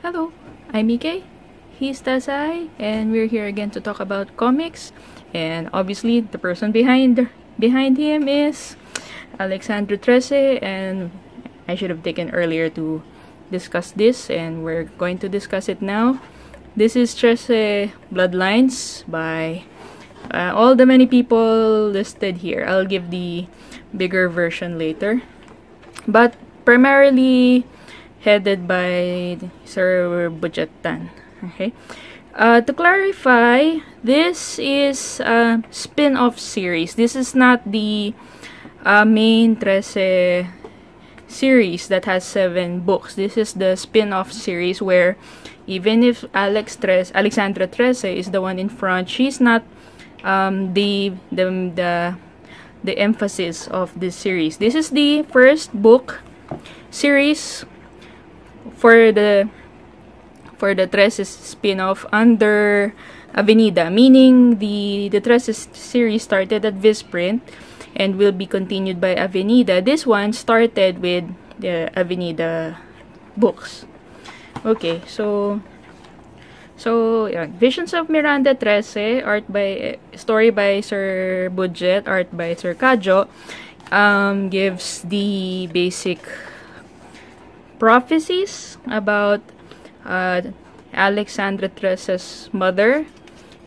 Hello, I'm Ike. He's Dazai, and we're here again to talk about comics. And obviously, the person behind behind him is Alexandre Trese, and I should have taken earlier to discuss this, and we're going to discuss it now. This is Trese Bloodlines by uh, all the many people listed here. I'll give the bigger version later. But primarily headed by Sir Budjette Tan. Okay. Uh, to clarify, this is a spin-off series. This is not the uh, main Trese series that has seven books. This is the spin-off series where even if Alex Trese, Alexandra Trese is the one in front, she's not um, the the the the emphasis of this series. This is the first book series for the for the Trese spin-off under Avenida, meaning the the Trese series started at Visprint and will be continued by Avenida. This one started with the Avenida books. Okay, so so yeah, Visions of Miranda Trese, art by story by Sir Budjette, art by Sir Kajo, um, gives the basic prophecies about uh, Alexandra Trese's mother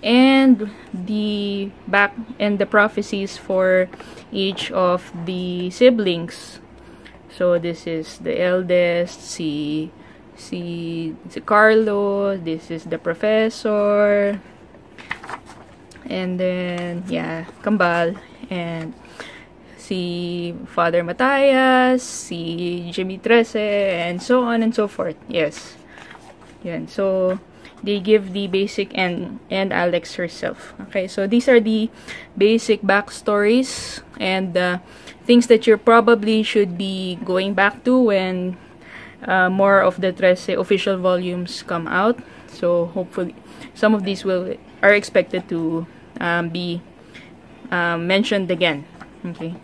and the back and the prophecies for each of the siblings. So this is the eldest, si si, si Carlo, this is the professor, and then yeah, Kambal and si Father Matthias, si Jimmy Trece, and so on and so forth. Yes. Yan. So, they give the basic and and Alex herself. Okay, so these are the basic backstories and uh, things that you probably should be going back to when uh, more of the Trece official volumes come out. So hopefully, some of these will are expected to um, be um, mentioned again. Okay.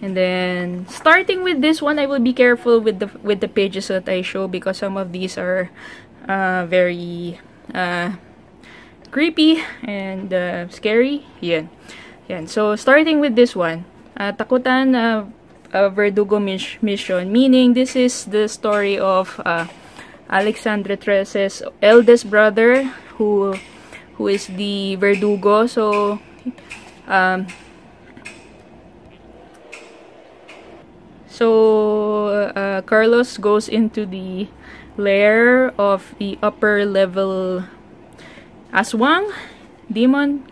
And then starting with this one, I will be careful with the with the pages that I show because some of these are uh, very uh, creepy and uh, scary. Yeah, yeah. So starting with this one, uh, Takutan uh, uh, Verdugo mission, meaning this is the story of uh, Alexandre Trese's eldest brother who who is the Verdugo. So um, So, uh, Carlos goes into the lair of the upper level aswang demons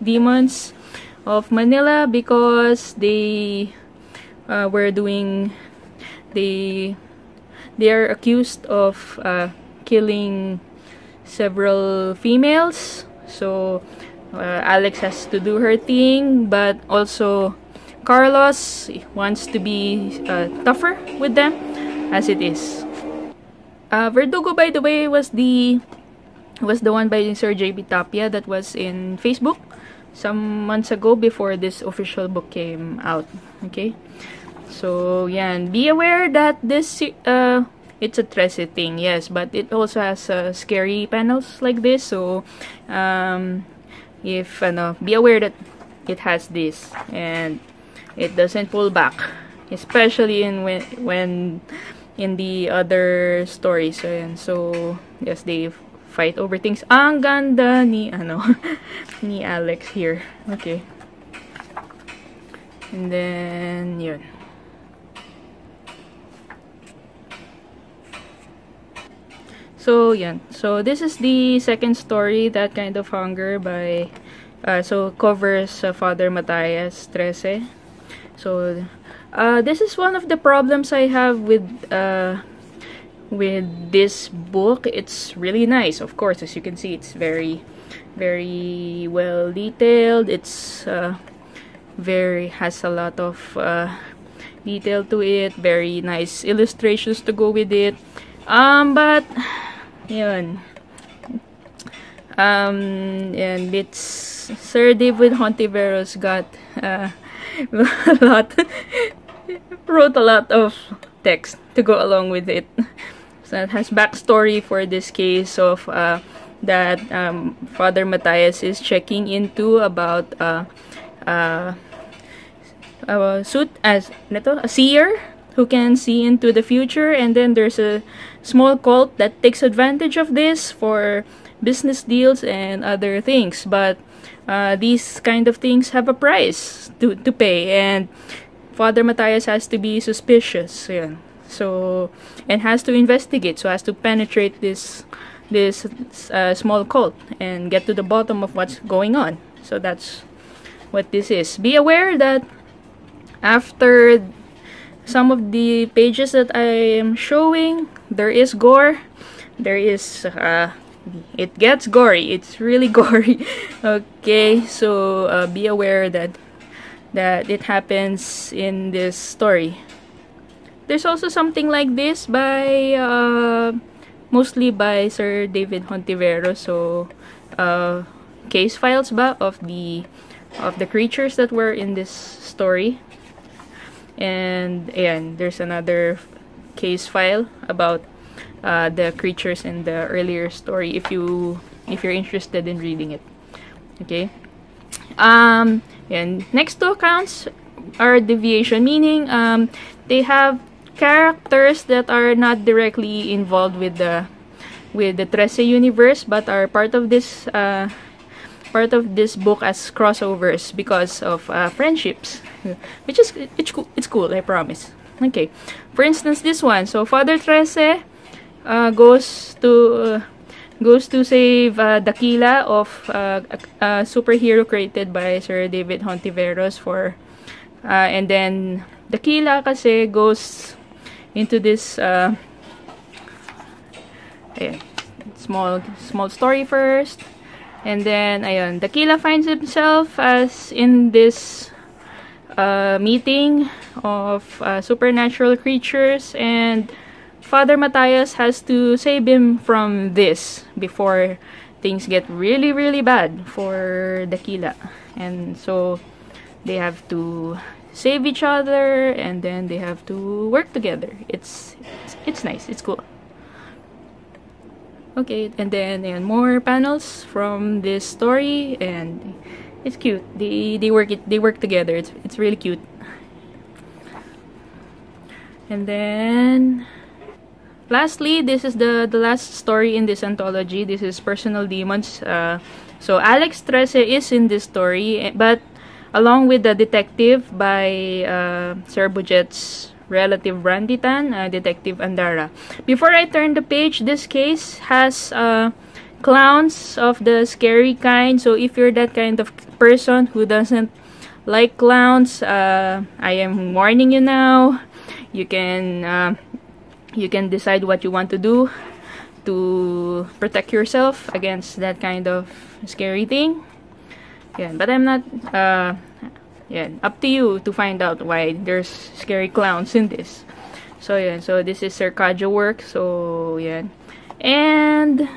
demons of Manila because they uh, were doing they they are accused of uh, killing several females. So uh, Alex has to do her thing but also Carlos wants to be uh, tougher with them as it is. Uh, Verdugo, by the way, was the was the one by Sir J.B. Tapia that was in Facebook some months ago before this official book came out. Okay, so yeah, and be aware that this uh it's a Trese thing, yes, but it also has uh, scary panels like this. So um, if ano, be aware that it has this and it doesn't pull back especially in when when in the other stories so so yes they fight over things. Ang ganda ni ano ni Alex here. Okay. And then yun. So yan so this is the second story that kind of hunger by uh, so covers uh, Father Matthias Trese so, uh, this is one of the problems I have with uh, with this book. It's really nice, of course. As you can see, it's very, very well detailed. It's uh, very has a lot of uh, detail to it. Very nice illustrations to go with it. Um, but yun. Um, and it's Sir David Hontiveros got uh, a lot. Wrote a lot of text to go along with it. So it has backstory for this case of uh, that um, Father Matthias is checking into about uh, uh, a suit as neto, a seer who can see into the future. And then there's a small cult that takes advantage of this for business deals and other things. But uh, these kind of things have a price to, to pay and Father Matthias has to be suspicious yeah. so and has to investigate so has to penetrate this this uh, small cult and get to the bottom of what's going on so that's what this is be aware that after some of the pages that I am showing there is gore there is uh, it gets gory. It's really gory. Okay so uh, be aware that that it happens in this story. There's also something like this by uh, mostly by Sir David Hontivero. So uh, case files ba of the of the creatures that were in this story. And and there's another case file about uh, the creatures in the earlier story if you if you're interested in reading it. Okay? Um and next two accounts are deviation meaning um they have characters that are not directly involved with the with the Trese universe but are part of this uh, part of this book as crossovers because of uh, friendships. Which is it's cool it's cool I promise. Okay. For instance this one. So Father Trese uh, goes to uh, goes to save uh, Dakila of uh, a, a, superhero created by Sir David Hontiveros for uh, and then Dakila kasi goes into this uh, ayan, small small story first. And then ayun Dakila finds himself as in this uh, meeting of uh, supernatural creatures and Father Matthias has to save him from this before things get really really bad for Dakila. And so they have to save each other and then they have to work together. It's it's, it's nice. It's cool. Okay and then and more panels from this story and it's cute. They they work it they work together. It's it's really cute. And then lastly this is the the last story in this anthology. This is personal demons. Uh, so alex trese is in this story but along with the detective by uh, sir Budjette's relative Brandie Tan, uh, detective andara. Before i turn the page this case has uh, clowns of the scary kind. So if you're that kind of person who doesn't like clowns uh, i am warning you now. You can uh, you can decide what you want to do to protect yourself against that kind of scary thing. Yeah but i'm not uh yeah up to you to find out why there's scary clowns in this. So yeah so this is Circadia work so yeah. And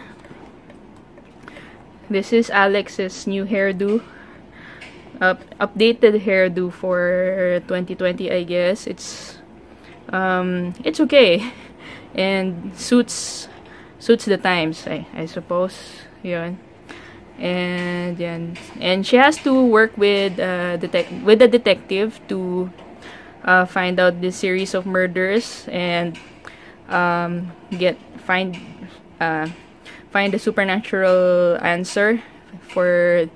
this is Alex's new hairdo up updated hairdo for 2020 I guess. It's um, it's okay. And suits suits the times I, I suppose. Yun. And yan. and she has to work with uh, detect with the detective to uh, find out this series of murders and um, get find uh, find a supernatural answer for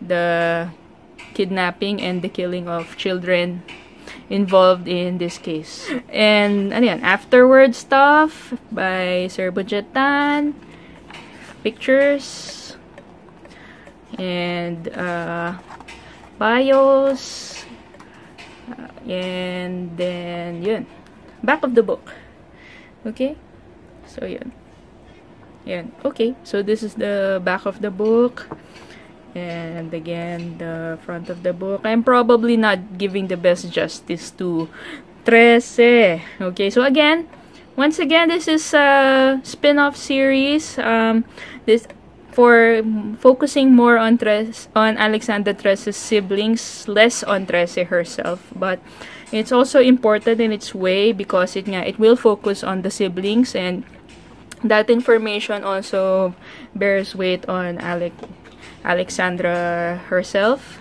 the kidnapping and the killing of children involved in this case. And ano yan, afterward stuff by Sir Budjette Tan, pictures, and uh, bios, uh, and then yun, back of the book. Okay? So yun. Yan. Okay, so this is the back of the book and again the front of the book. I'm probably not giving the best justice to Trese. Okay so again once again this is a spin-off series. Um this for focusing more on Tres on Alexandra Trese's siblings less on Trese herself. But it's also important in its way because it it will focus on the siblings and that information also bears weight on Alec Alexandra herself.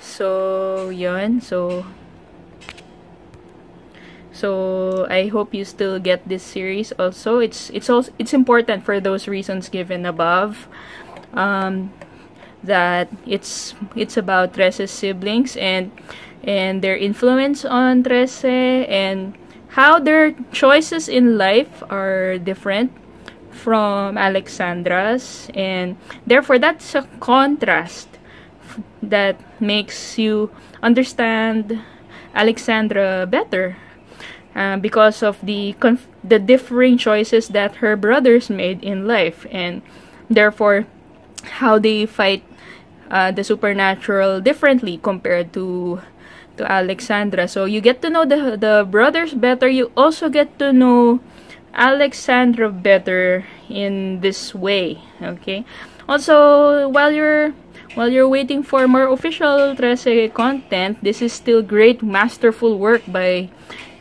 So, yun. So, so I hope you still get this series also. It's it's also it's important for those reasons given above. Um, that it's it's about Trese's siblings and and their influence on Trese and how their choices in life are different from Alexandra's and therefore that's a contrast that makes you understand Alexandra better uh, because of the the differing choices that her brothers made in life and therefore how they fight uh, the supernatural differently compared to to Alexandra. So you get to know the the brothers better. You also get to know Alexandra better in this way. Okay. Also, while you're while you're waiting for more official Trese content, this is still great masterful work by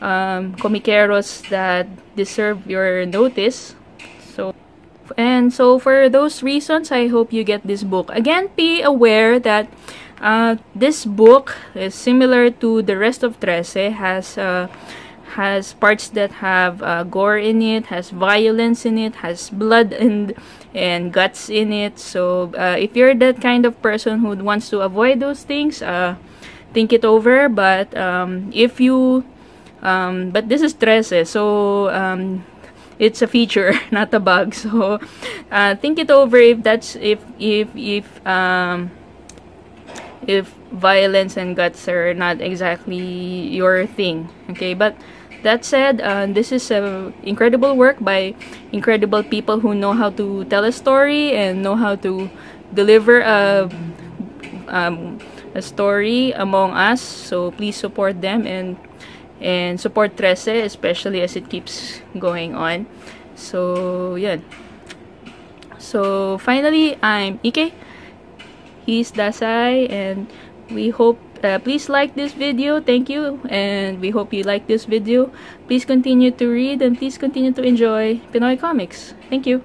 um, comiqueros that deserve your notice. So and so for those reasons, I hope you get this book. Again, be aware that uh, this book is similar to the rest of Trese, has uh, has parts that have uh, gore in it, has violence in it, has blood and and guts in it. So uh, if you're that kind of person who wants to avoid those things, uh, think it over. But um, if you um, but this is Trese, so um, it's a feature not a bug so uh, think it over if that's if if if um if violence and guts are not exactly your thing okay but that said uh, this is a incredible work by incredible people who know how to tell a story and know how to deliver a um, a story among us. So please support them and and support Trese especially as it keeps going on. So yeah. So finally I'm Ike. He's Dazai and we hope uh, please like this video. Thank you and we hope you like this video. Please continue to read and please continue to enjoy Pinoy comics. Thank you